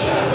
church.